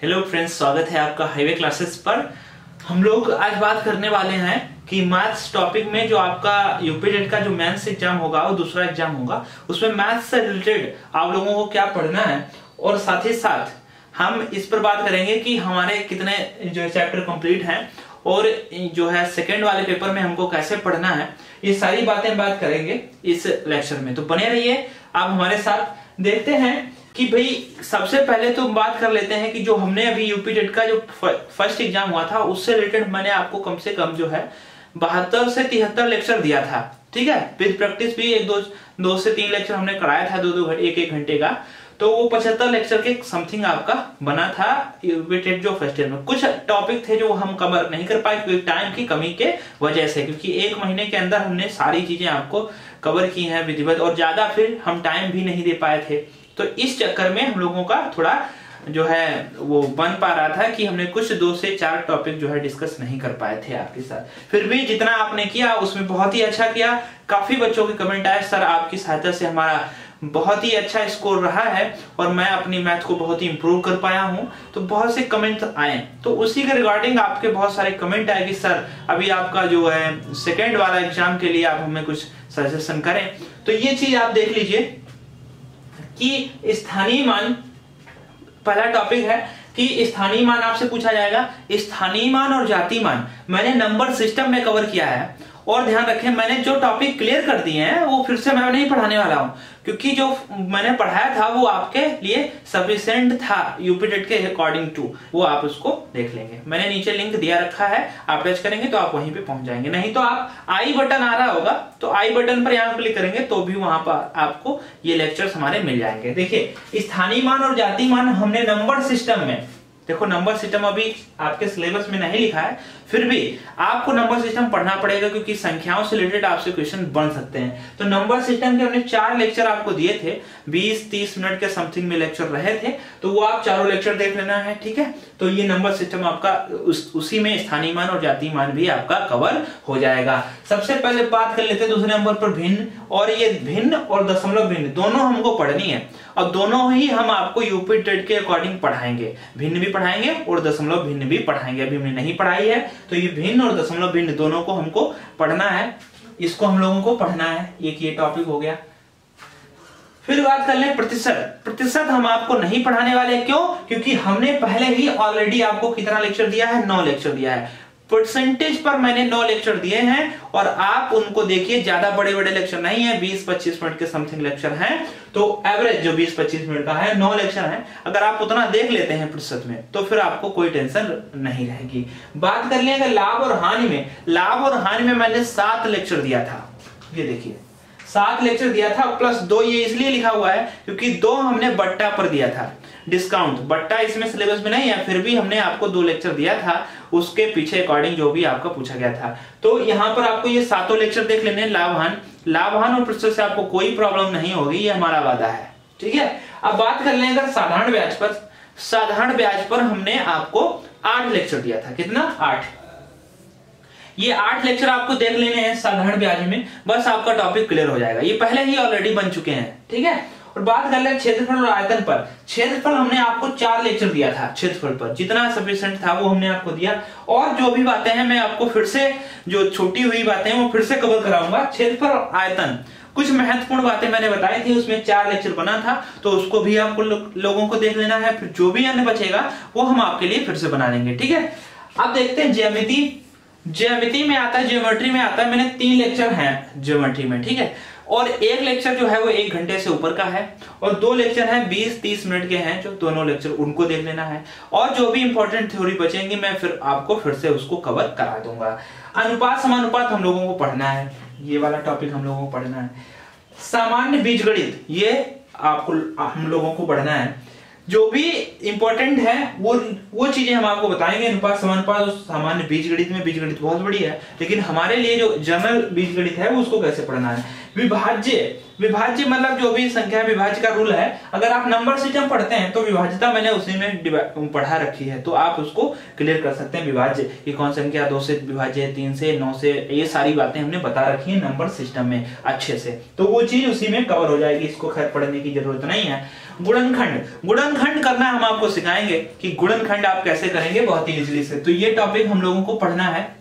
Hello friends स्वागत है आपका हाईवे क्लासेस पर। हम लोग आज बात करने वाले हैं कि मैथ्स टॉपिक में जो आपका यूपी टेट का जो मैथ्स एग्ज़ाम होगा, वो दूसरा एग्ज़ाम होगा, उसमें मैथ्स से रिलेटेड आप लोगों को क्या पढ़ना है और साथ ही साथ हम इस पर बात करेंगे कि हमारे कितने जो चैप्टर कंप्लीट हैं और जो है सेकेंड वाले पेपर में हमको कैसे पढ़ना है, ये सारी बातें बात करेंगे इस लेक्चर में। तो बने रहिए, आप हमारे साथ देखते हैं कि भाई, सबसे पहले तो बात कर लेते हैं कि जो हमने अभी यूपी टेट का जो फ़र्स्ट एग्ज़ाम हुआ था, उससे रिलेटेड मैंने आपको कम से कम जो है बहत्तर से तिहत्तर लेक्चर दिया था। ठीक है? विद प्रैक्टिस भी एक दो दो से तीन लेक्चर हमने कराया था दो दो घंटे एक एक घंटे का। तो वो पचहत्तर लेक्चर के समथिंग आपका बना था यूपीटेट जो फ़र्स्ट ईयर में। कुछ टॉपिक थे जो हम कवर नहीं कर पाए क्योंकि टाइम की कमी के वजह से, क्योंकि एक महीने के अंदर हमने सारी चीज़ें आपको कवर की हैं विधिवत, और ज़्यादा फिर हम टाइम भी नहीं दे पाए थे। तो इस चक्कर में हम लोगों का थोड़ा जो है, वो बन पा रहा था कि हमने कुछ दो से चार टॉपिक जो है डिस्कस नहीं कर पाए थे आपके साथ। फिर भी जितना आपने किया, उसमें बहुत ही अच्छा किया। काफ़ी बच्चों के कमेंट आए। सर, आपकी सहायता से हमारा बहुत ही अच्छा स्कोर रहा है और मैं अपनी मैथ को बहुत ही इंप्रूव कर पाया हूँ। तो बहुत से कमेंट आए। तो उसी के रिगार्डिंग आपके बहुत सारे कमेंट आए कि, सर, अभी आपका जो है सेकेंड वाला एग्ज़ाम के लिए आप हमें कुछ सजेशन करें। तो ये चीज़ आप देख लीजिए। कि स्थानीय मान, पहला टॉपिक है कि स्थानीय मान आपसे पूछा जाएगा, स्थानीय मान और जाति मान। मैंने नंबर सिस्टम में कवर किया है। और ध्यान रखें, मैंने जो टॉपिक क्लियर कर दिए हैं, वो फिर से मैं नहीं पढ़ाने वाला हूँ, क्योंकि जो मैंने पढ़ाया था, वो आपके लिए सफिशियंट था यूपीटेट के अकॉर्डिंग टू वो आप उसको देख लेंगे। मैंने नीचे लिंक दिया रखा है, आप टच करेंगे तो आप वहीं पे पहुँच जाएँगे। नहीं तो आप आई बटन आ रहा होगा तो आई बटन पर यहाँ क्लिक करेंगे तो भी वहाँ पर आपको ये लेक्चर्स हमारे मिल जाएँगे। देखिए, स्थानीय मान और जाति मान हमने नंबर सिस्टम में देखो नंबर सिस्टम अभी आपके सिलेबस में नहीं लिखा है फिर भी आपको नंबर सिस्टम पढ़ना पड़ेगा क्योंकि संख्याओं से रिलेटेड आपसे क्वेश्चन बन सकते हैं। तो नंबर सिस्टम के हमने चार लेक्चर आपको दिए थे 20-30 मिनट के समथिंग में लेक्चर रहे थे तो वो आप चारों लेक्चर देख लेना है ठीक है? तो ये नंबर सिस्टम आपका उस, उसी में स्थानीय मान और जाति मान भी आपका कवर हो जाएगा। सबसे पहले बात कर लेते हैं दूसरे नंबर पर भिन्न और ये भिन्न और दशमलव भिन्न दोनों हमको पढ़नी है। और दोनों ही हम आपको यूपी टेट के अकॉर्डिंग पढ़ाएँगे। भिन्न भी पढ़ाएँगे और दशमलव भिन्न भी पढ़ाएँगे। अभी हमने नहीं पढ़ाई है तो ये भिन्न और दशमलव भिन्न दोनों को हमको पढ़ना है। इसको हम लोगों को पढ़ना है। एक ये टॉपिक हो गया। फिर बात कर लें प्रतिशत। प्रतिशत हम आपको नहीं पढ़ाने वाले। क्यों? क्योंकि हमने पहले ही ऑलरेडी आपको कितना लेक्चर दिया है? नौ लेक्चर दिया है। परसेंटेज पर मैंने नौ लेक्चर दिए हैं और आप उनको देखिए, ज़्यादा बड़े बड़े लेक्चर नहीं है 20-25 मिनट के समथिंग लेक्चर हैं। तो एवरेज जो 20-25 मिनट का है, नौ लेक्चर है। अगर आप उतना देख लेते हैं प्रतिशत में तो फिर आपको कोई टेंशन नहीं रहेगी। बात कर लिया लाभ और हानि में, लाभ और हानि में मैंने सात लेक्चर दिया था। ये देखिए, सात लेक्चर दिया था, प्लस दो ये इसलिए लिखा हुआ है क्योंकि दो हमने बट्टा पर दिया था। डिस्काउंट बट्टा इसमें सिलेबस में नहीं है, फिर भी हमने आपको दो लेक्चर दिया था, उसके पीछे अकॉर्डिंग जो भी आपका पूछा गया था। तो यहाँ पर आपको ये सातों लेक्चर देख लेने लाभहान लाभहान और प्रतिशत से आपको कोई प्रॉब्लम नहीं होगी, ये हमारा वादा है। ठीक है? अब बात कर लें अगर साधारण ब्याज पर। साधारण ब्याज पर हमने आपको आठ लेक्चर दिया था। कितना? आठ। ये आठ लेक्चर आपको देख लेने हैं साधारण ब्याज में। बस आपका टॉपिक क्लियर हो जाएगा। ये पहले ही ऑलरेडी बन चुके हैं। ठीक है? और बात कर ले क्षेत्रफल और आयतन पर। क्षेत्रफल हमने आपको चार लेक्चर दिया था क्षेत्रफल पर। जितना सफिशियंट था वो हमने आपको दिया। और जो भी बातें हैं मैं आपको फिर से जो छोटी हुई बातें हैं वो फिर से कवर कराऊँगा। क्षेत्रफल और आयतन। कुछ महत्वपूर्ण बातें मैंने बताई थी उसमें चार लेक्चर बना था तो उसको भी आपको लो, लोगों को देख लेना है। फिर जो भी अन्य बचेगा वो हम आपके लिए फिर से बना लेंगे ठीक है? अब देखते हैं ज्यामिति। ज्यामिति में आता है ज्योमेट्री में आता है। मैंने तीन लेक्चर हैं ज्योमेट्री में ठीक है? और एक लेक्चर जो है वो एक घंटे से ऊपर का है और दो लेक्चर हैं, बीस, तीस मिनट के हैं, जो दोनों लेक्चर उनको देख लेना है। और जो भी इंपॉर्टेंट थ्योरी बचेंगे, मैं फिर आपको फिर से उसको कवर करा दूँगा। अनुपात, समानुपात हम लोगों को पढ़ना है। ये वाला टॉपिक हम लोगों को पढ़ना है। सामान्य बीजगणित, ये आपको, हम लोगों को पढ़ना है। जो भी इंपॉर्टेंट है, वो वो चीज़ें हम आपको बताएँगे। अनुपात, समानुपात सामान्य बीज गणित में बीजगणित बहुत बड़ी है। लेकिन हमारे लिए जो जनरल बीज गणित है, वो उसको कैसे पढ़ना है? विभाज्य। विभाज्य मतलब जो भी संख्या विभाज्य का रूल है, अगर आप नंबर सिस्टम पढ़ते हैं तो विभाज्यता मैंने उसी में पढ़ा रखी है तो आप उसको क्लियर कर सकते हैं विभाज्य कि कौन संख्या दो से विभाज्य है, तीन से, नौ से, ये सारी बातें हमने बता रखी है नंबर सिस्टम में अच्छे से। तो वो चीज़ उसी में कवर हो जाएगी, इसको खैर पढ़ने की ज़रूरत नहीं है। गुणनखंड। गुणनखंड करना हम आपको सिखाएँगे कि गुणनखंड आप कैसे करेंगे, बहुत ही इजिली से। तो ये टॉपिक हम लोगों को पढ़ना है।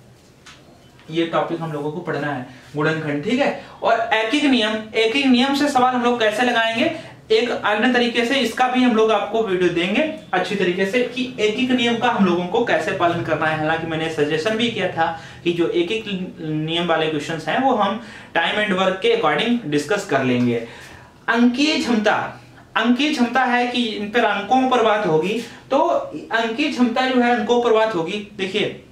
ये टॉपिक हम लोगों को पढ़ना है, गुणनखंड, ठीक है? और एक एक नियम, एक एक नियम से सवाल हम लोग कैसे लगाएँगे? एक अन्य तरीके से इसका भी हम लोग आपको वीडियो देंगे, अच्छी तरीके से कि एक एक नियम का हम लोगों को कैसे पालन करना है। हालाँकि मैंने सजेशन भी किया था कि जो एक एक नियम वाले क्वेश्चंस हैं, वो हम टाइम एंड वर्क के अकॉर्डिंग डिस्कस कर लेंगे। अंकीय क्षमता अंकीय क्षमता है कि इन पर अंकों पर बात होगी तो अंकीय क्षमता जो है, अंकों पर बात होगी। देखिए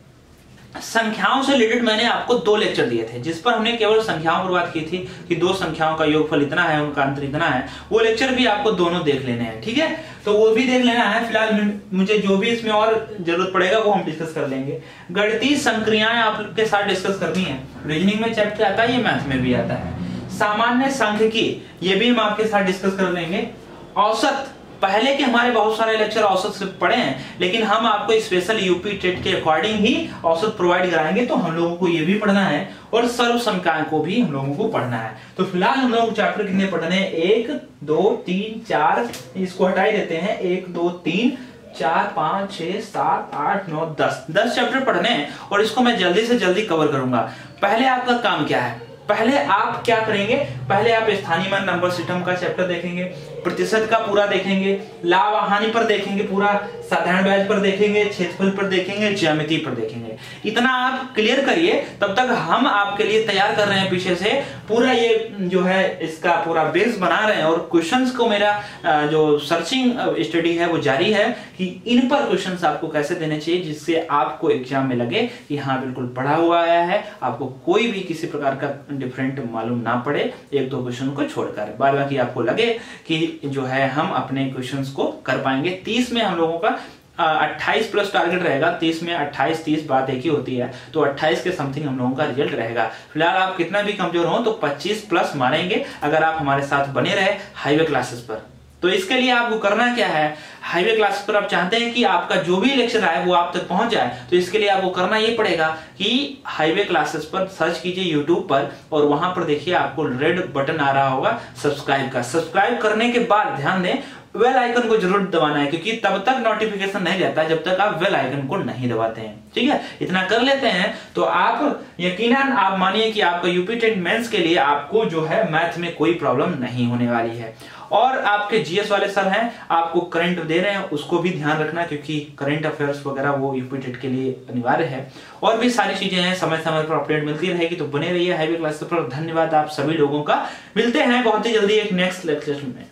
संख्याओं से रिलेटेड मैंने आपको दो लेक्चर दिए थे, जिस पर हमने केवल संख्याओं पर बात की थी कि दो संख्याओं का योगफल इतना है, उनका अंतर इतना है, वो लेक्चर भी आपको दोनों देख लेने हैं, ठीक है? तो वो भी देख लेना है, फ़िलहाल मुझे जो भी इसमें और ज़रूरत पड़ेगा वो हम डिस्कस कर लेंगे। गणितीय संक्रियाएँ आपके साथ डिस्कस करनी है। रीजनिंग में चैप्टर आता है, ये मैथ में भी आता है। सामान्य संख्य की, ये भी हम आपके साथ डिस्कस कर लेंगे। औसत पहले के हमारे बहुत सारे लेक्चर औसत से पढ़े हैं, लेकिन हम आपको स्पेशल यूपी टेट के अकॉर्डिंग ही औसत प्रोवाइड कराएँगे तो हम लोगों को ये भी पढ़ना है और सर्व संकाय को भी हम लोगों को पढ़ना है। तो फ़िलहाल हम लोग चैप्टर कितने पढ़ने हैं? एक, दो, तीन, चार, इसको हटाई देते हैं। एक, दो, तीन, चार, पाँच, छह, सात, आठ, नौ, दस। दस चैप्टर पढ़ने हैं और इसको मैं जल्दी से जल्दी कवर करूँगा। पहले आपका काम क्या है? पहले आप क्या करेंगे? पहले आप स्थानीय नंबर सिस्टम का चैप्टर देखेंगे। प्रतिशत का पूरा देखेंगे लाभ हानि पर देखेंगे पूरा, साधारण ब्याज पर देखेंगे, क्षेत्रफल पर देखेंगे, ज्यामिति पर देखेंगे। इतना आप क्लियर करिए, तब तक हम आपके लिए तैयार कर रहे हैं पीछे से। पूरा ये जो है, इसका पूरा बेस बना रहे हैं और क्वेश्चंस को मेरा जो सर्चिंग स्टडी है, वो जारी है कि इन पर क्वेश्चंस आपको कैसे देने चाहिए, जिससे आपको एग्ज़ाम में लगे कि हाँ बिल्कुल पढ़ा हुआ आया है। आपको कोई भी किसी प्रकार का डिफरेंट मालूम ना पड़े, एक दो क्वेश्चन को छोड़कर। बार बाकी आपको लगे कि जो है हम अपने क्वेश्चन को कर पाएँगे। तीस में हम लोगों का अट्ठाईस प्लस टारगेट रहेगा। तीस में अट्ठाईस, तीस बात एक ही होती है। तो अट्ठाईस के समथिंग हम लोगों का रिज़ल्ट रहेगा। फ़िलहाल आप कितना भी कमज़ोर हो तो पच्चीस प्लस मानेंगे। अगर आप हमारे साथ बने रहे हाईवे क्लासेस पर। तो इसके लिए आपको करना क्या है? हाईवे क्लासेस पर आप चाहते हैं कि आपका जो भी लेक्चर आए, वो आप तक पहुँच जाए तो इसके लिए आपको करना ये पड़ेगा कि हाईवे क्लासेस पर सर्च कीजिए यूट्यूब पर और वहाँ पर देखिए आपको रेड बटन आ रहा होगा सब्सक्राइब का। सब्सक्राइब करने के बाद ध्यान दें वेल आइकन को ज़रूर दबाना है, क्योंकि तब तक नोटिफिकेशन नहीं जाता जब तक आप वेल आइकन को नहीं दबाते हैं। ठीक है? इतना कर लेते हैं तो आप यकीनन आप मानिए कि आपका यूपी टेट मेंस के लिए आपको जो है मैथ में कोई प्रॉब्लम नहीं होने वाली है। और आपके जीएस वाले सर हैं, आपको करंट दे रहे हैं, उसको भी ध्यान रखना, क्योंकि करंट अफेयर्स वगैरह वो यूपी टेट के लिए अनिवार्य है। और भी सारी चीज़ें हैं समय समय पर अपडेट मिलती रहेगी तो बने रहिए हाईवे क्लास पर। धन्यवाद आप सभी लोगों का। मिलते हैं बहुत ही जल्दी एक नेक्स्ट लेक्चर में।